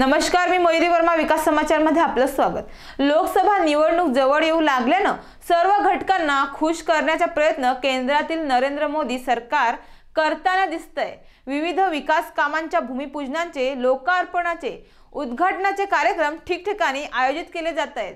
नमस्कार मी मयुरी वर्मा विकास समाचारमध्ये आपलं स्वागत. लोकसभा निवडणूक जवळ येऊ लागल्यानं सर्व घटकांना खुश करण्याचा प्रयत्न केंद्रातील नरेंद्र मोदी सरकार करताना दिसतंय. विविध विकास कामांच्या भूमिपूजनाचे लोकार्पणाचे उद्घाटनाचे कार्यक्रम ठिकठिकाणी आयोजित केले जात आहेत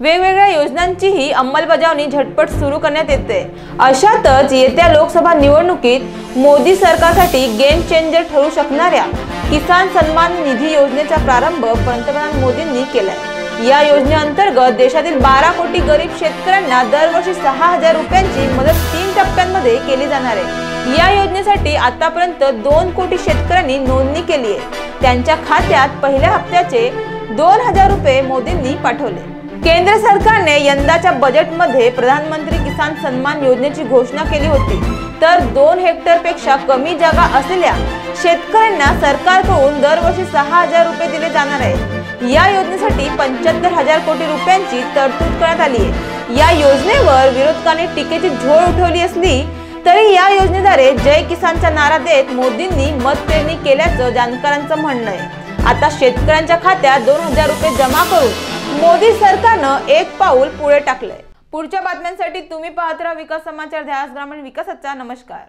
वेगवेगळ्या योजनांचीही अंमलबजावणी झटपट सुरू करण्यात येते. अशातच येत्या लोकसभा निवडणुकीत मोदी सरकारसाठी गेम चेंजर ठरू शकणाऱ्या किसान सन्मान निधी योजनेचा प्रारंभ पंतप्रधान मोदींनी केलाय. या योजनेअंतर्गत देशातील बारा कोटी गरीब शेतकऱ्यांना दरवर्षी सहा हजार रुपयांची मदत तीन टप्प्यांमध्ये केली जाणार आहे. या योजनेसाठी आतापर्यंत दोन कोटी शेतकऱ्यांनी नोंदणी केली आहे. त्यांच्या खात्यात पहिल्या हप्त्याचे दोन हजार रुपये मोदींनी पाठवले. केंद्र सरकारने यंदाच्या बजेटमध्ये प्रधानमंत्री किसान सन्मान योजनेची घोषणा केली होती. तर दोन हेक्टरपेक्षा कमी जागा असलेल्या शेतकऱ्यांना सरकारकडून दरवर्षी सहा हजार रुपये दिले जाणार आहे या योजनेसाठी पंच्याहत्तर हजार कोटी रुपयांची तरतूद करण्यात आली आहे. या योजनेवर विरोधकांनी टीकेची झोळ उठवली असली तरी या योजनेद्वारे जय किसानचा नारा देत मोदींनी मतपेरणी केल्याचं जाणकारांचं म्हणणं आहे. आता शेतकऱ्यांच्या खात्यात दोन हजार रुपये जमा करून मोदी सरकारनं एक पाऊल पुढे टाकलंय. पुढच्या बातम्यांसाठी तुम्ही पाहत राहा विकास समाचार ध्यास ग्रामीण विकासाचा. नमस्कार.